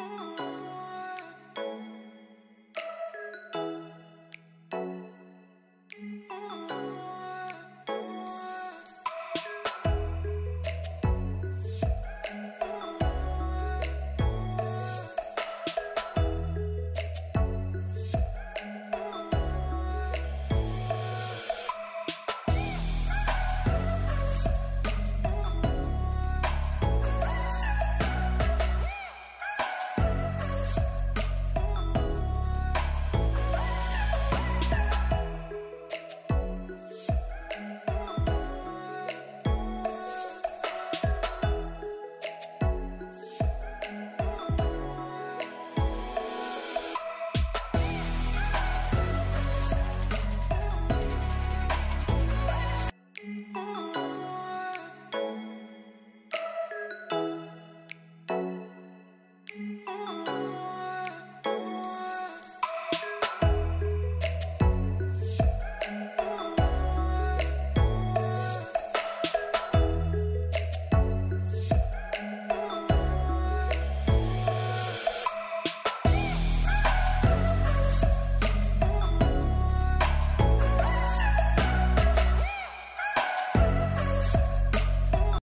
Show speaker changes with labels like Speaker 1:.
Speaker 1: Ooh.